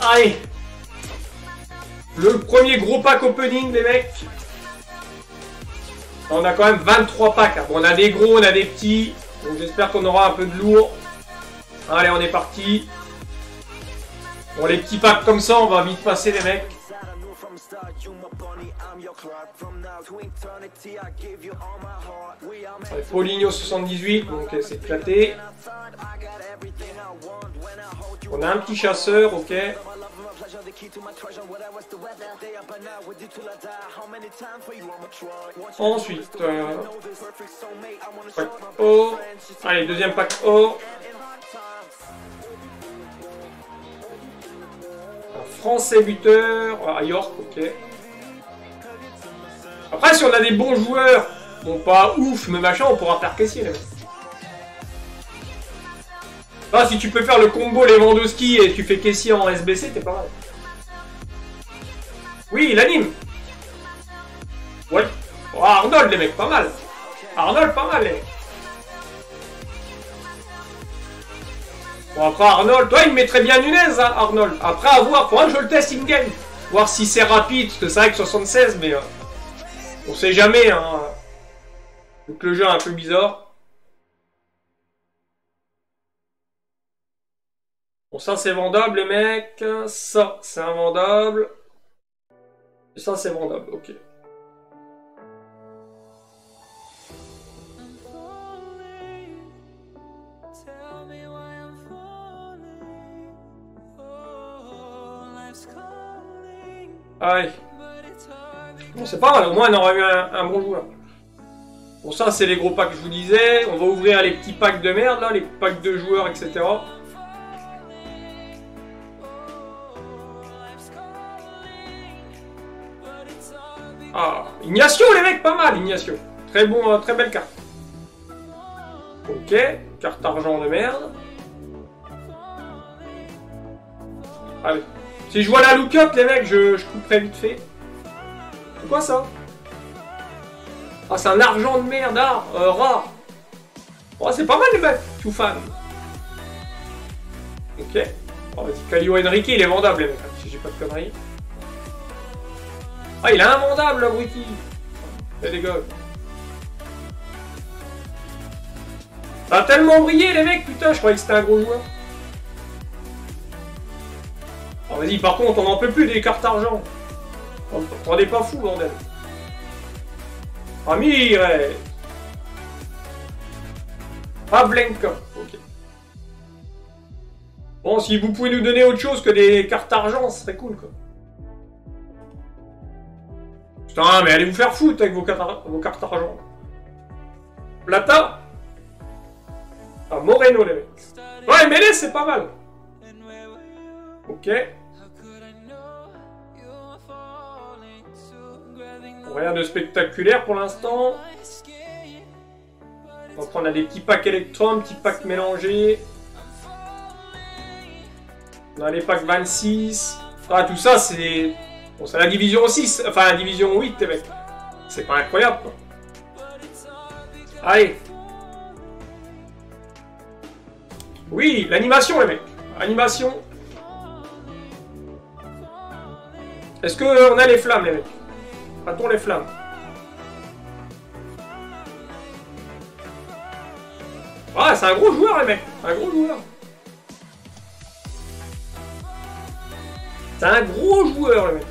Allez Le premier gros pack opening, les mecs. On a quand même 23 packs. Hein. On a des gros, on a des petits. Donc j'espère qu'on aura un peu de lourd. Allez, on est parti. Bon, les petits packs comme ça, on va vite passer, les mecs. Paulinho 78, donc c'est éclaté. On a un petit chasseur, ok. Ensuite, euh, pack or. Allez, deuxième pack or. Français buteur à York, ok. Après, si on a des bons joueurs, bon, pas ouf, mais machin, on pourra faire caissier, là. Ah, si tu peux faire le combo Lewandowski et tu fais caissier en SBC, t'es pas mal. Oui, il anime. Ouais. Oh, Arnold, les mecs, pas mal. Arnold, pas mal. Bon, après Arnold, toi, il mettrait bien Nunez, hein, Arnold. Après, à voir, faudra que je le teste in-game. Voir si c'est rapide, parce c'est vrai que 76, mais... Euh, on sait jamais, hein. Donc le jeu est un peu bizarre. Ça c'est vendable, les mecs. Ça, c'est invendable. Ça, c'est vendable, ok. Aïe. Bon, c'est pas mal, au moins on aurait eu un, bon joueur. Bon, ça, c'est les gros packs que je vous disais. On va ouvrir les petits packs de merde, là, les packs de joueurs, etc. Ah, Ignacio, les mecs, pas mal, Ignacio. Très bon, euh, très belle carte. Ok, carte argent de merde. Allez. Si je vois la look-up, les mecs, je, je couperai vite fait. C'est quoi ça? Ah, c'est un argent de merde, ah, euh, rare. Oh, c'est pas mal, les mecs, tout fan. Ok. Oh, vas-y, Calio Enrique, il est vendable, les mecs, si j'ai pas de conneries. Ah, il est invendable, l'abruti Eh, les gars. Ça a tellement brillé, les mecs, putain, je croyais que c'était un gros joueur. Oh, vas-y, par contre, on n'en peut plus des cartes argent. On est pas fou, bordel. Amire Pavlenka. Ok. Bon, si vous pouvez nous donner autre chose que des cartes argent, ce serait cool, quoi. Putain, mais allez vous faire foutre avec vos cartes, argent. Plata Ah, Moreno, les mecs. Ouais, Mélé, c'est pas mal. Ok. Rien de spectaculaire pour l'instant. Donc on a des petits packs électrons, petits packs mélangés. On a les packs 26. Ah, tout ça, c'est Bon, c'est la division 6, enfin la division 8, mec. C'est pas incroyable, quoi. Allez. Oui, l'animation, les mecs. Animation. Est-ce qu'on a les flammes, les mecs? A-t-on les flammes? Ah, c'est un gros joueur, les mecs. Un gros joueur. C'est un gros joueur, les mecs.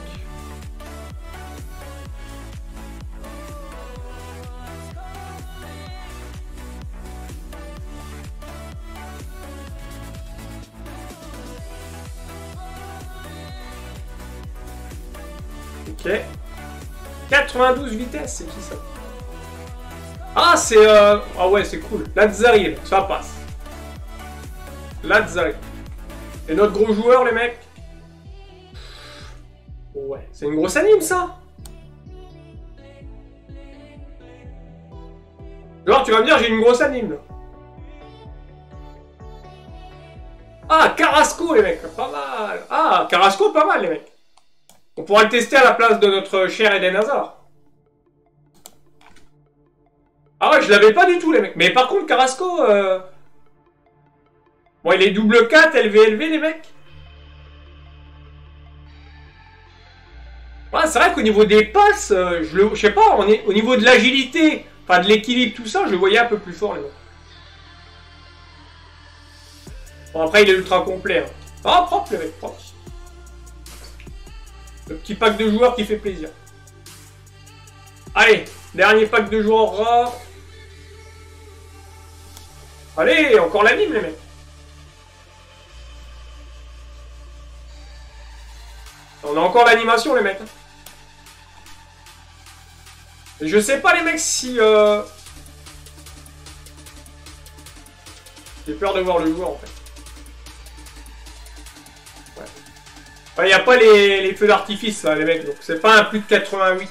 Ok. 92 vitesses, c'est qui ça? Ah, c'est... Euh... Ah ouais, c'est cool. Lazzari, ça passe. Lazzari. Et notre gros joueur, les mecs? Ouais, c'est une grosse anime, ça Genre, tu vas me dire, j'ai une grosse anime. Ah, Carrasco, les mecs, pas mal. Ah, Carrasco, pas mal, les mecs. On pourra le tester à la place de notre cher Eden Hazard. Ah ouais, je l'avais pas du tout, les mecs. Mais par contre, Carrasco... Euh... Bon, il est double 4, LVLV, les mecs. c'est vrai qu'au niveau des passes, euh, je le, je sais pas, au niveau de l'agilité, enfin de l'équilibre, tout ça, je le voyais un peu plus fort, les mecs. Bon, après, il est ultra complet. Hein. Ah, propre, les mecs, propre. Le petit pack de joueurs qui fait plaisir. Allez, dernier pack de joueurs rares. Allez, encore l'anime, les mecs. On a encore l'animation, les mecs. Je sais pas, les mecs, si... Euh... J'ai peur de voir le joueur, en fait. Il n'y a pas les, feux d'artifice, les mecs. Donc, c'est pas un plus de 88.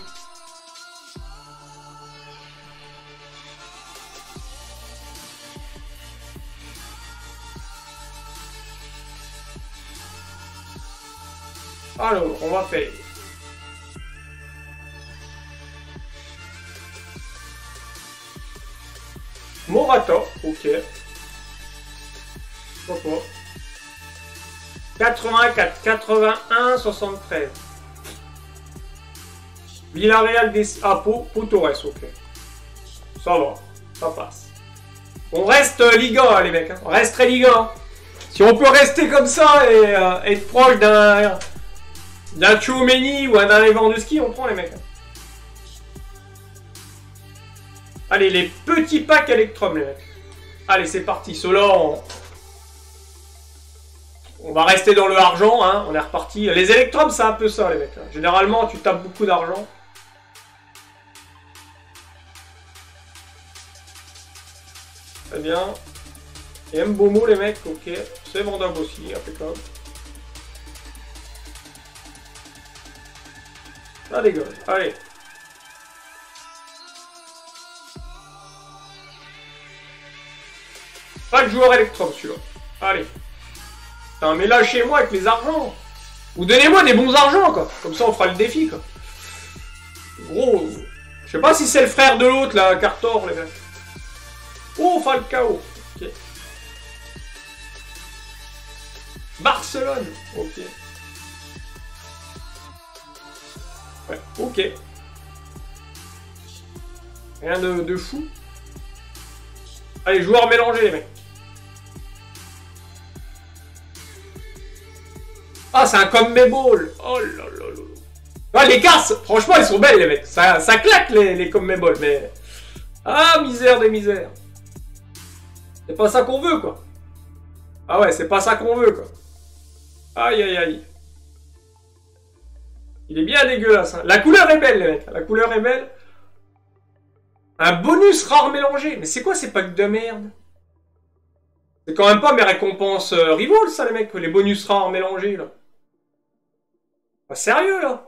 Alors, on va faire... Morata, ok. Pourquoi 84, 81, 73. Villarreal des... Ah, Torres, ok. Ça va, ça passe. On reste euh, Liga, hein, les mecs. Hein. On reste très Liga. Si on peut rester comme ça et euh, être proche d'un d'un Choumeni ou d'un Lewandowski, on prend les mecs. Allez, les petits packs Electrum. Allez, c'est parti. Cela, on... on... va rester dans le argent, hein. On est reparti. Les Electrum, c'est un peu ça, les mecs. Hein. Généralement, tu tapes beaucoup d'argent. Très bien. Et Mbomo, les mecs, ok. C'est vendable aussi, impeccable. Allez, gars, allez. Pas de joueur électron, celui-là. Allez. Putain, mais lâchez-moi avec les argents. Ou donnez-moi des bons argents, quoi. Comme ça, on fera le défi, quoi. Gros. Je sais pas si c'est le frère de l'autre, là, Cartor, les mecs. Oh, Falcao. Ok. Barcelone. Ok. Ouais, ok. Rien de, fou. Allez, joueurs mélangés, les mecs. Ah, c'est un comeball. Oh là là là. Ah, les cartes, franchement, elles sont belles, les mecs. Ça, ça claque, les, les comeball, mais... Ah, misère des misères. C'est pas ça qu'on veut, quoi. Ah ouais, c'est pas ça qu'on veut, quoi. Aïe, aïe, aïe. Il est bien dégueulasse. Hein. La couleur est belle, les mecs. La couleur est belle. Un bonus rare mélangé. Mais c'est quoi ces packs de merde? C'est quand même pas mes récompenses euh, ça, les mecs. Les bonus rares mélangés, là. Pas sérieux, là.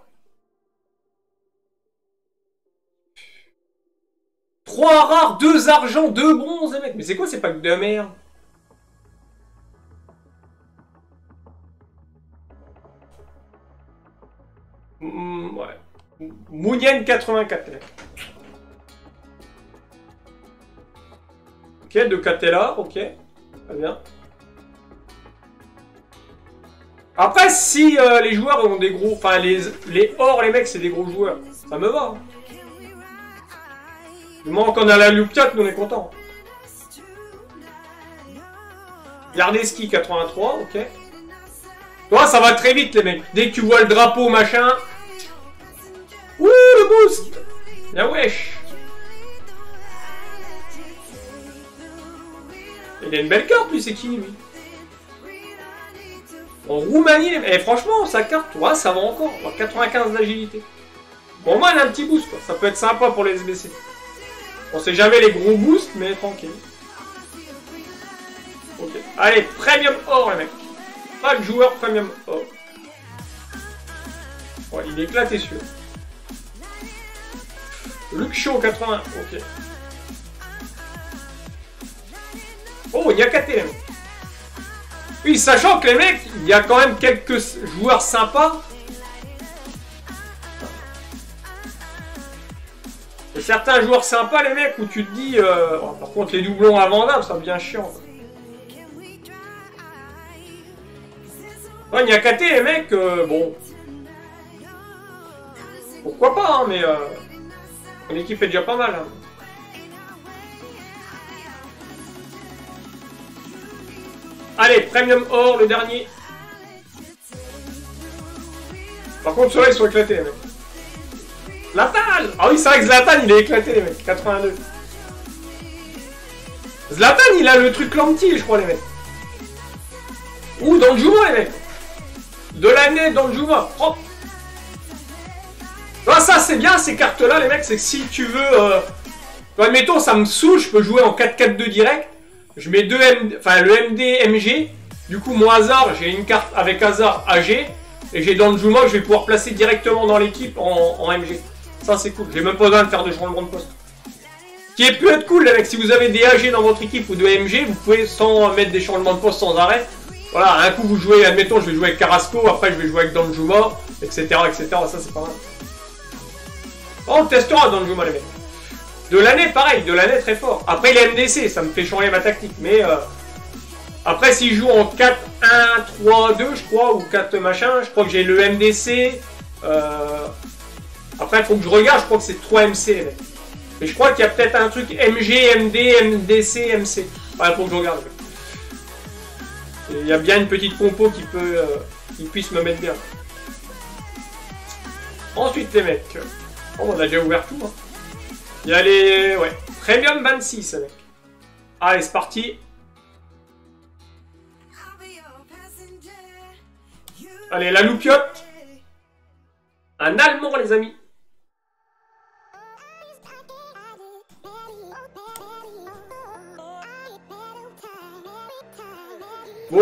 Trois rares, deux argent, deux bronzes, les mecs. Mais c'est quoi ces packs de merde? Mm, ouais. Mounienne 84. Ok, de Catella, ok. Très bien. Après, si euh, les joueurs ont des gros... Enfin, les, les or, les mecs, c'est des gros joueurs. Ça me va. Hein. Du moment qu'on a la Luptiat, nous on est content. Gardeski 83, ok. Toi, ça va très vite, les mecs. Dès que tu vois le drapeau, machin, Ouh, le boost La wesh Il a une belle carte, lui, c'est qui, lui? En Roumanie, et eh, franchement, sa carte, ouais, ça va encore. 95 d'agilité. Bon, moi, a un petit boost, quoi. Ça peut être sympa pour les SBC. On sait jamais les gros boosts, mais tranquille. Ok. Allez, Premium Or, les mecs. Pas de joueur Premium Or. Ouais, il est éclaté, celui-là. Shaw 80, ok. Oh, il y a KTM. Oui, sachant que les mecs, il y a quand même quelques joueurs sympas. Et certains joueurs sympas, les mecs, où tu te dis... Euh, oh, par contre, les doublons invendables, ça devient chiant. Ouais, KT, les mecs, euh, bon... pourquoi pas, hein, mais euh, l'équipe est déjà pas mal. Hein. Allez, Premium Or, le dernier. Par contre, ceux-là, ils sont éclatés, les mecs. Zlatan Ah oui, c'est vrai que Zlatan, il est éclaté, les mecs. 82. Zlatan, il a le truc lentille, je crois, les mecs. Ouh, dans le Juma, les mecs. De l'année dans le Juma. Propre. Ah, ça, c'est bien, ces cartes-là, les mecs. C'est que si tu veux... Euh... Admettons, ça me saoule, je peux jouer en 4-4-2 direct. Je mets deux MD, enfin le MD MG. Du coup, mon hasard, j'ai une carte avec hasard AG. Et j'ai dans le Juma, je vais pouvoir placer directement dans l'équipe en, MG. Ça, c'est cool. J'ai même pas besoin de faire de changement de poste. Qui est peut être cool, les mecs. Si vous avez des AG dans votre équipe ou de MG, vous pouvez sans mettre des changements de poste sans arrêt. Voilà, un coup vous jouez, admettons, je vais jouer avec Carrasco, après je vais jouer avec Danjuma, etc., etc. Ça, c'est pas mal. Oh, on testera Danjuma, les mecs. De l'année, pareil, de l'année très fort. Après, les MDC, ça me fait changer ma tactique. Mais euh, après, s'il joue en 4, 1, 3, 2, je crois, ou 4 machin, je crois que j'ai le MDC. Euh, après, il faut que je regarde, je crois que c'est 3 MC. Mais je crois qu'il y a peut-être un truc MG, MD, MDC, MC. il faut que je regarde. Il y a bien une petite compo qui peut, euh, qui puisse me mettre bien. Ensuite, les mecs. Oh, on a déjà ouvert tout. Hein. Il y a les... Ouais. Premium 26, mec. Allez, c'est parti. Allez, la loupiote. Un Allemand, les amis.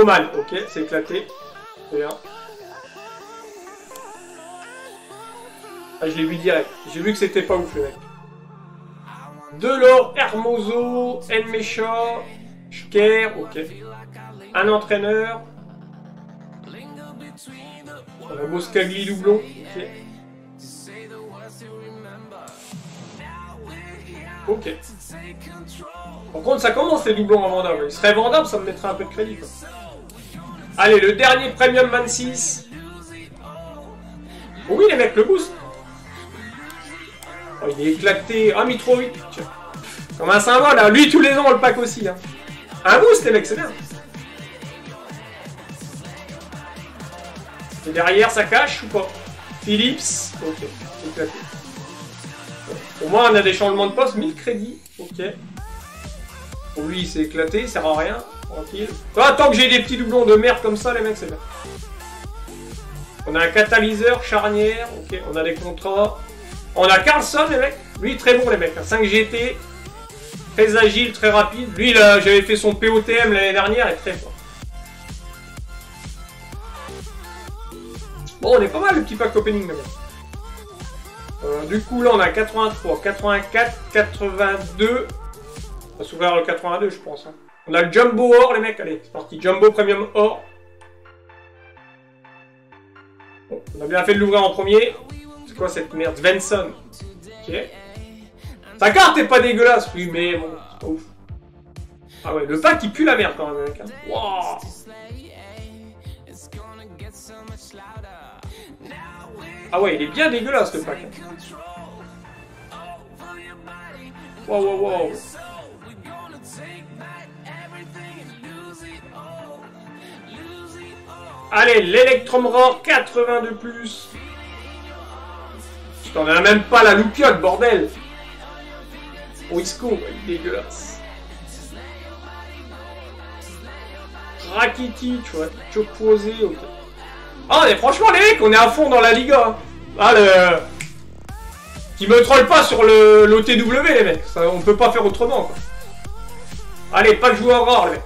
mal, ok, c'est éclaté. Bien. Ah, je l'ai vu direct. J'ai vu que c'était pas ouf, les mecs. Delors, Hermoso, Enmecha, Schker, ok. Un entraîneur. A Moscagli doublon. Ok. Ok. Par contre, ça commence les doublons à vendable. Il serait vendable, ça me mettrait un peu de crédit. Allez, le dernier Premium 26. oui, les mecs, le boost. Oh, il est éclaté. Ah, Mitrovic. Comme un symbole, hein. Lui, tous les ans, on le pack aussi. Hein. Un boost, les mecs, c'est bien. Et derrière, ça cache ou pas? Philips. Ok, éclaté. Au moins, on a des changements de poste. 1000 crédits. Ok. Pour lui, il s'est éclaté. Il sert à rien. Tranquille. Tant que j'ai des petits doublons de merde comme ça, les mecs, c'est bien. On a un catalyseur, charnière. Ok, on a des contrats. On a Carlson, les mecs. Lui, très bon, les mecs. 5 GT. Très agile, très rapide. Lui, j'avais fait son POTM l'année dernière. Est très fort. Bon, on est pas mal, le petit pack opening, les mecs. Euh, du coup, là, on a 83, 84, 82. On va s'ouvrir le 82, je pense. Hein. On a le Jumbo Or, les mecs. Allez, c'est parti. Jumbo Premium Or. on a bien fait de l'ouvrir en premier quoi cette merde? Svensson. Ok. Sa carte est pas dégueulasse, oui, mais bon, ouf. Ah ouais, le pack il pue la merde quand même, mec. Hein. Ah ouais, il est bien dégueulasse le pack. Wow, wow, wow. Allez, l'Electrum Roar 82 plus. T'en as même pas la loupiote, bordel Wisco, il est dégueulasse. Rakiti, tu vois, Choposé, ok. Ah, mais franchement, les mecs, on est à fond dans la Liga. Hein. Ah, le... Qui me troll pas sur le l'OTW, les mecs. Ça, on peut pas faire autrement, quoi. Allez, pas de joueurs rares, les mecs.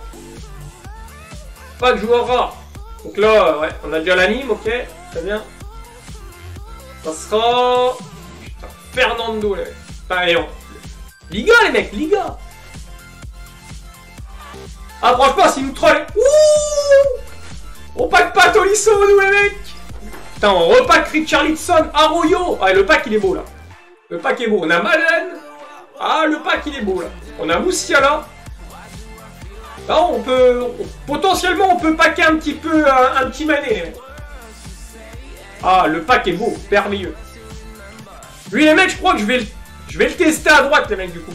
Pas de joueurs rares. Donc là, ouais, on a déjà l'anime, ok. Très bien. Ça sera... Putain, Fernando, les mecs. Allez, on... Liga, les mecs, Liga Approche pas, s'il nous troll Ouh On pack pas Tolisso, nous, les mecs Putain, on repack Richarlison, Arroyo Ah, le pack, il est beau, là. Le pack est beau. On a Malen. Ah, le pack, il est beau, là. On a Moussiala. Là, on peut... Potentiellement, on peut packer un petit peu un, petit mané, les mecs. Ah, le pack est beau, merveilleux. Lui, les mecs, je crois que je vais le, je tester à droite, les mecs, du coup.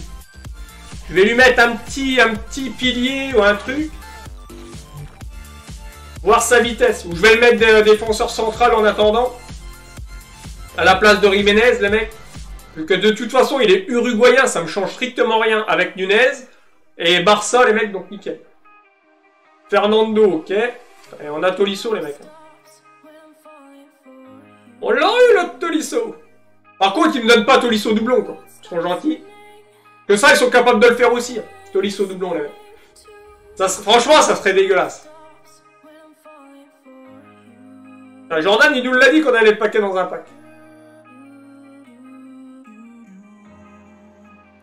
Je vais lui mettre un petit, un petit pilier ou un truc. Voir sa vitesse. Ou je vais le mettre défenseur central en attendant. À la place de Jiménez, les mecs. Vu que de toute façon, il est uruguayen, ça me change strictement rien avec Nunez. Et Barça, les mecs, donc nickel. Fernando, ok. Et on a Tolisso, les mecs. On l'a eu, le Tolisso Par contre, ils me donnent pas Tolisso doublon, quoi. Ils sont gentils. Que ça, ils sont capables de le faire aussi. Hein. Tolisso doublon, mecs. Ça, franchement, ça serait dégueulasse. Ah, Jordan, il nous l'a dit qu'on allait le paquer dans un pack.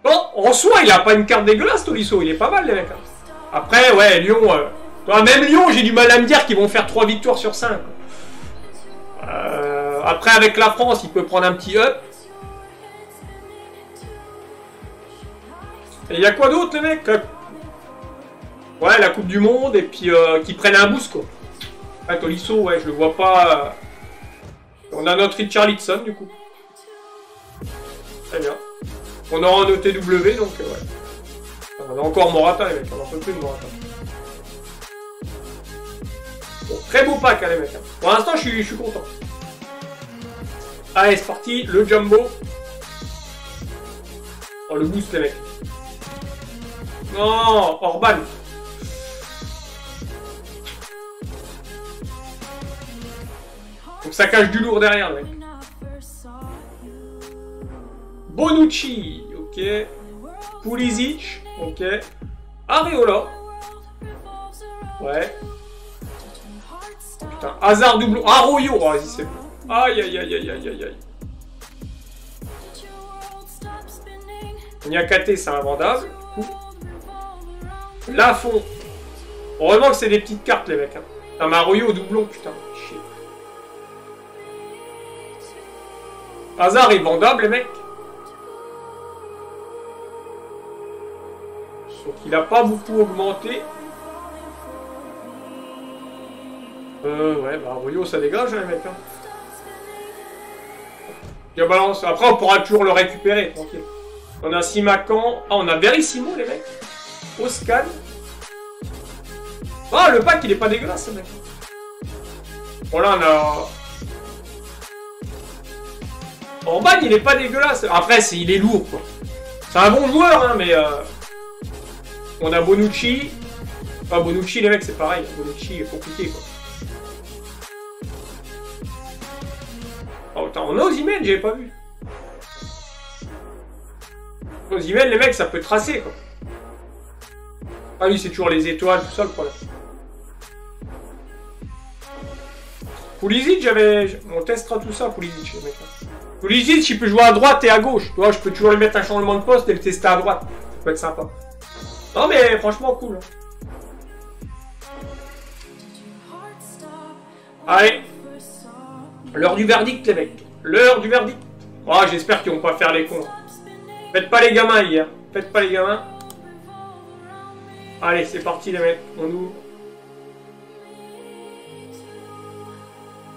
Bon, en soi, il a pas une carte dégueulasse, Tolisso. Il est pas mal, les mecs. Hein. Après, ouais, Lyon... Euh, même Lyon, j'ai du mal à me dire qu'ils vont faire 3 victoires sur 5. Euh, après, avec la France, il peut prendre un petit up. Et il y a quoi d'autre, les mecs Ouais, la Coupe du Monde, et puis euh, qui prennent un boost, quoi. Ah, Tolisso, ouais, je le vois pas... On a notre Richarlison, du coup. Très bien. On aura un ETW, donc euh, ouais. On a encore Morata, les mecs, on en peut plus de Morata. Bon, très beau pack, hein, les mecs. Hein. Pour l'instant, je suis content. Allez, c'est parti, le Jumbo. Oh, le boost, les mecs. Non, Orban. Donc ça cache du lourd derrière, mec. Bonucci, ok. Pulisic, ok. Areola. Ouais. Putain, hasard doublon. Arroyo, oh, vas-y, c'est bon. Aïe, aïe, aïe, aïe, aïe, aïe, aïe. Niakate, c'est invendable. Lafont. Heureusement que c'est des petites cartes, les mecs. Hein. Un Arroyo au doublon, putain. Chier. Hasard est vendable, les mecs. Sauf qu'il n'a pas beaucoup augmenté. Euh, ouais, bah Arroyo, ça dégage, hein, les mecs. Hein. Balance. Après, on pourra toujours le récupérer, tranquille. On a Simacan. Ah, on a Verissimo, les mecs. Oscan. Ah, le pack, il est pas dégueulasse, mec. Bon, là, on a... Bas, il est pas dégueulasse. Après, c'est il est lourd, quoi. C'est un bon joueur, hein, mais... Euh... On a Bonucci. Ah, Bonucci, les mecs, c'est pareil. Bonucci est compliqué, quoi. On a Ozymen, j'avais pas vu. Ozymen, les mecs, ça peut tracer, quoi. Ah oui, c'est toujours les étoiles, tout ça, le problème. Pulisic, j'avais... On testera tout ça, Pulisic, les mecs. Pulisic, il peut jouer à droite et à gauche. Tu vois, je peux toujours lui mettre un changement de poste et le tester à droite. Ça peut être sympa. Non, mais franchement, cool. Hein. Allez. L'heure du verdict, les mecs. L'heure du verdict. Oh, j'espère qu'ils vont pas faire les cons. Faites pas les gamins hier. Faites pas les gamins. Allez, c'est parti les mecs. On ouvre.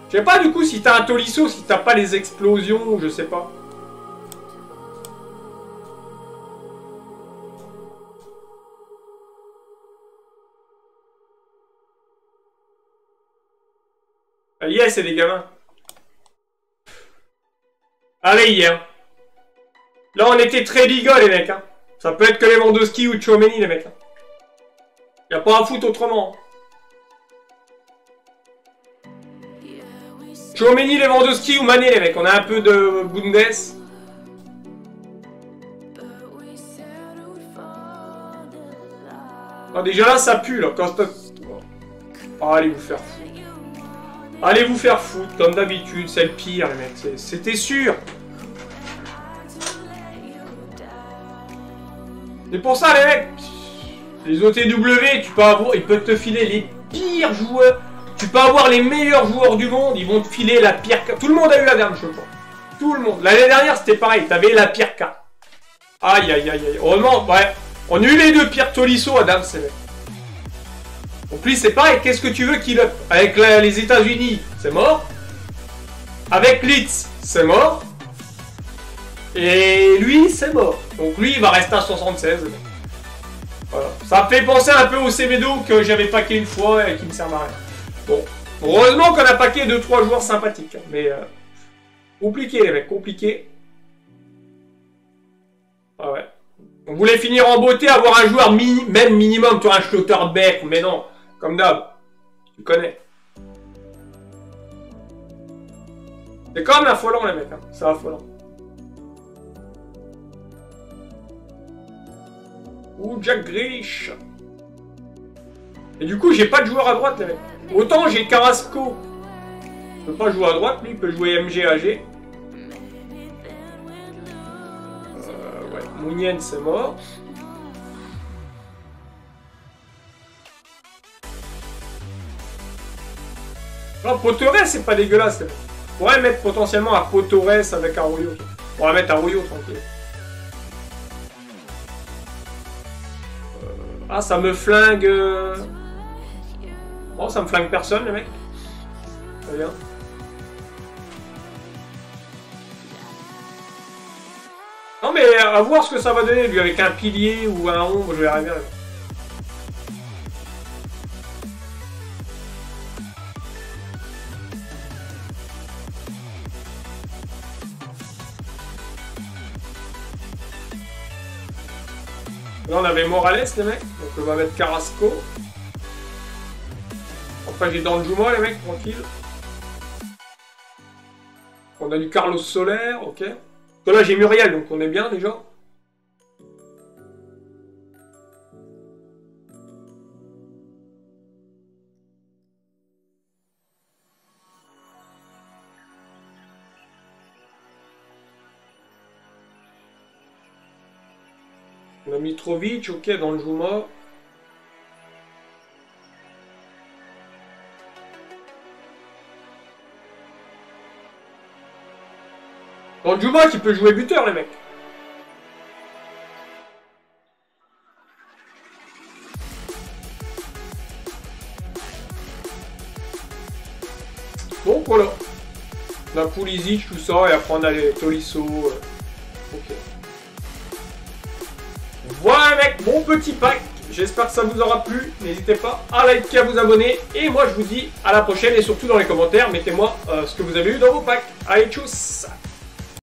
Je sais pas du coup si t'as un Tolisso, si t'as pas les explosions, je sais pas. Ah, yes, c'est des gamins. Allez, hier. Là, on était très liga, les mecs. Hein. Ça peut être que les Mandoski ou Chomeni, les mecs. Hein. Y a pas à foutre autrement. Chomeni, Lewandowski ou Mané, les mecs. On a un peu de Bundes. Ah, déjà là, ça pue, là. Oh, allez vous faire foutre. Allez vous faire foutre, comme d'habitude. C'est le pire, les mecs. C'était sûr. C'est pour ça, les mecs. Les OTW, tu peux avoir, ils peuvent te filer les pires joueurs. Tu peux avoir les meilleurs joueurs du monde, ils vont te filer la pire carte. Tout le monde a eu la dernière, je crois. Tout le monde. L'année dernière, c'était pareil, t'avais la pire carte. Aïe, aïe, aïe, aïe. Heureusement, ouais. On a eu les deux pires Tolisso, c'est vrai. En plus, c'est pareil, qu'est-ce que tu veux qu'il up? Avec les États-Unis, c'est mort. Avec Litz, c'est mort. Et lui, c'est mort. Donc lui, il va rester à 76. Voilà. Ça fait penser un peu au CB2 que j'avais paqué une fois et qui me sert à rien. Bon. Heureusement qu'on a paqué 2-3 joueurs sympathiques. Hein. Mais... Euh, compliqué, les mecs. Compliqué. Ah ouais. On voulait finir en beauté, avoir un joueur même minimum, tu vois, un Schlotterbeck, mais non. Comme d'hab. Tu connais. C'est quand même affolant, les mecs. Hein. C'est affolant. Ou Jack Grish. Et du coup, j'ai pas de joueur à droite, les mecs. Autant j'ai Carrasco. Il peut pas jouer à droite, lui, il peut jouer MGAG. Euh, ouais, Mounienne, c'est mort. Non, Potores, c'est pas dégueulasse. On pourrait mettre potentiellement à Potores avec Arroyo. On va mettre Arroyo, tranquille. Ah, ça me flingue... Euh. Bon, ça me flingue personne, les mecs. Très bien. Non, mais à voir ce que ça va donner, lui, avec un pilier ou un ombre, je vais arriver. Là, on avait Morales, les mecs. Donc, on va mettre Carrasco. Après, j'ai Danjuma, les mecs, tranquille. On a du Carlos Soler, ok. là, j'ai Muriel, donc on est bien déjà. On a Mitrovic, ok, dans le Juma. Dans Juma qui peut jouer buteur, les mecs. Donc voilà. La Pulisic, tout ça, et après on a les Tolisso. Euh, petit pack. J'espère que ça vous aura plu. N'hésitez pas à liker, à vous abonner. Et moi je vous dis à la prochaine et surtout dans les commentaires, mettez-moi euh, ce que vous avez eu dans vos packs. Allez, tchuss